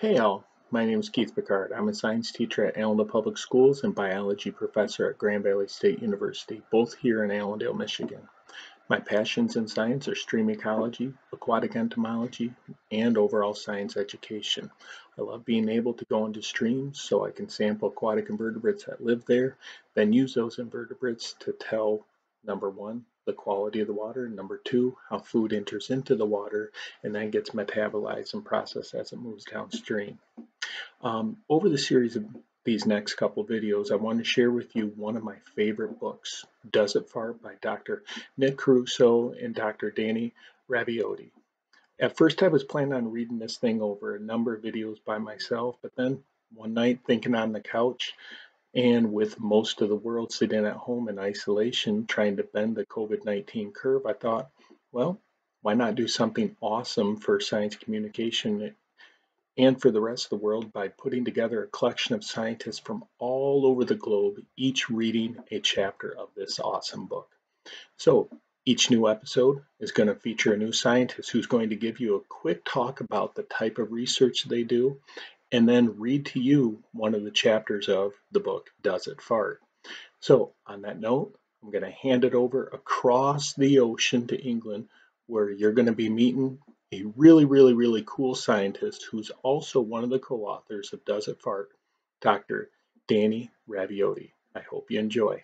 Hey all, my name is Keith Piccard. I'm a science teacher at Allendale Public Schools and biology professor at Grand Valley State University, both here in Allendale, Michigan. My passions in science are stream ecology, aquatic entomology, and overall science education. I love being able to go into streams so I can sample aquatic invertebrates that live there, then use those invertebrates to tell, number one, the quality of the water, number two, how food enters into the water and then gets metabolized and processed as it moves downstream. Um, over the series of these next couple videos, I want to share with you one of my favorite books, Does It Fart by Dr. Nick Caruso and Dr. Dani Rabaiotti. At first I was planning on reading this thing over a number of videos by myself, but then one night thinking on the couch, and with most of the world sitting at home in isolation trying to bend the COVID 19 curve, I thought, well, why not do something awesome for science communication and for the rest of the world by putting together a collection of scientists from all over the globe, each reading a chapter of this awesome book. So each new episode is going to feature a new scientist who's going to give you a quick talk about the type of research they do and then read to you one of the chapters of the book, Does It Fart? So, on that note, I'm going to hand it over across the ocean to England, where you're going to be meeting a really, really, really cool scientist who's also one of the co authors of Does It Fart, Dr. Dani Rabaiotti. I hope you enjoy.